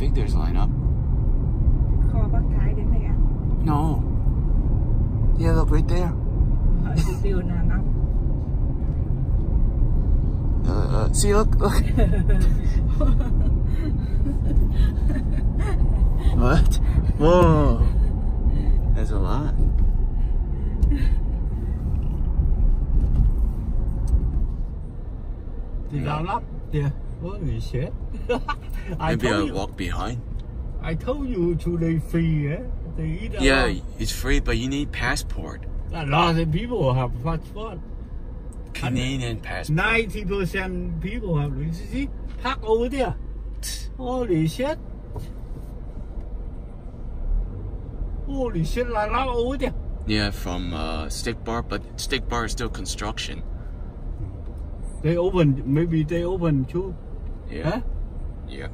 think there's lineup. kho Bắc Thái đến đây à No. Yeah, look right there. Hỏi chị Tiêu Uh, uh, see, look, look. what? Whoa. That's a lot. Up there. Holy shit. I Maybe you, walk behind. I told you today free, eh? They eat Yeah, lot. it's free, but you need passport. A lot of people have passport. Canadian passport. 90% people have. You see, park over there. Holy shit. Holy shit, like over there. Yeah, from uh, Stick Bar, but Stick Bar is still construction. They open, maybe they open too. Yeah. Huh? Yeah.